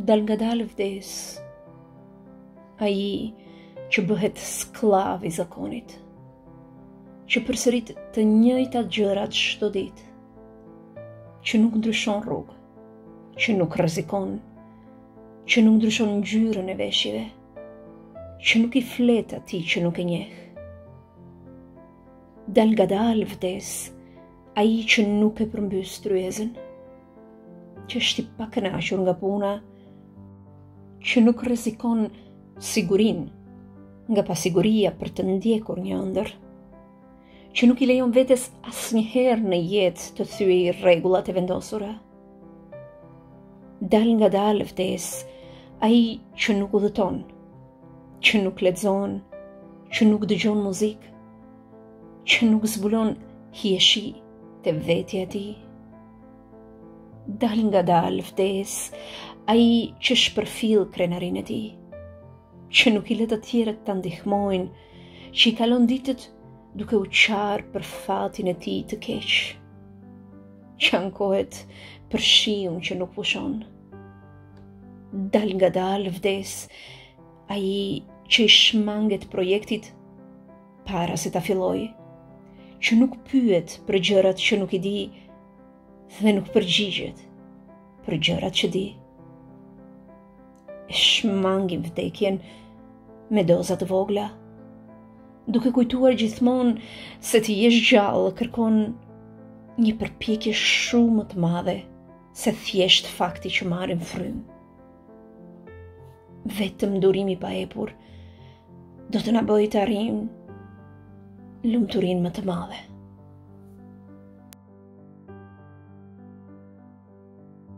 Dalngadalë vdes ai që bëhet skllav i zakonit Që përsërit të njëjtat gjëra çdo ditë Që nuk ndryshon rrugë Që nuk rrezikon Që nuk ndryshon ngjyrën e veshjeve Që nuk i flet atij që nuk e njeh Dalngadalë vdes ai që nuk e përmbys tryezën, që është i pakënaqur nga puna, që nuk rrezikon sigurinë nga pasiguria për të ndjekur një ëndërr, që nuk i lejon vetes asnjëherë në jetë të thyejë rregullat e vendosura. Dalngadalë vdes ai që nuk udhëton, që nuk lexon, që nuk dëgjon muzikë, që nuk zbulon hijeshi te vetja e tij. Dalngadalë vdes ai që shpërfill krenarinë e tij, që nuk i lë të tjerët ta ndihmojnë, që i kalon ditët duke u qarë për fatin e tij të keq, që ankohet për shiun që nuk pushon. Dalngadalë vdes ai që i shmanget projektit para se ta fillojë, që nuk pyet për gjërat që nuk i di dhe nuk përgjigjet për gjërat që di. e shmangim vdekjen me doza të vogla. Duke kujtuar gjithmonë se të jesh gjallë kërkon një përpjekje shumë më të madhe se thjesht fakti që marrim frymë. Vetëm durimi i paepur do të na bëjë të arrijmë lumturinë më të madhe.